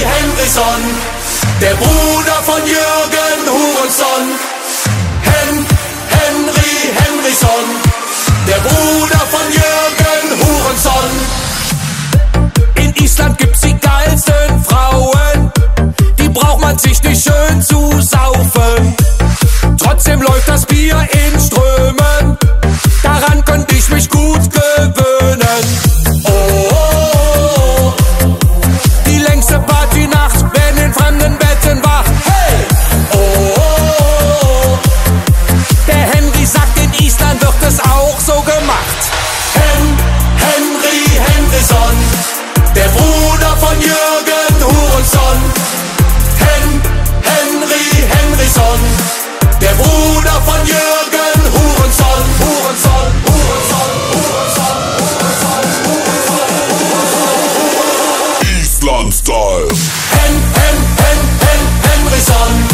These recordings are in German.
Henryson, der Bruder von Jürgen Hurenson. Hen, Henry Henryson, der Bruder von Jürgen Hurenson. In Island gibt's die geilsten Frauen, die braucht man sich nicht schön zu saufen. Trotzdem läuft das Bier in Island Style. Hen, Hen, Hen, Hen, Henryson. Hu,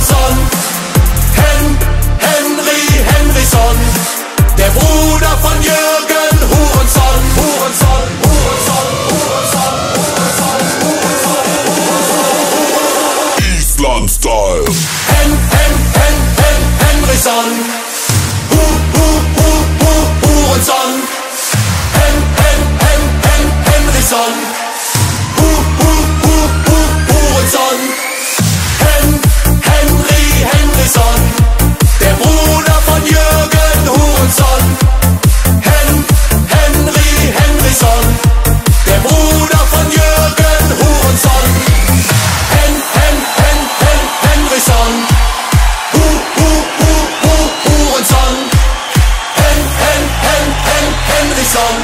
Henryson. Hen, Henry Henrison. Der Bruder von Jürgen Hurenson. Hurenson, Hurenson, Hurenson, Hurenson, Hurenson, Hurenson. Island Style. Hen, Hen, Hen, Hen, Henryson. Hu, Hu, Hu, Hu, Hurenson. Hen, Hen, Hen, Hen, Henryson. on.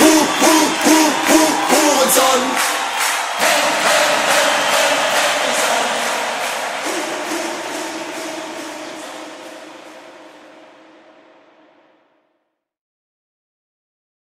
Who, who, who, who, who, it's.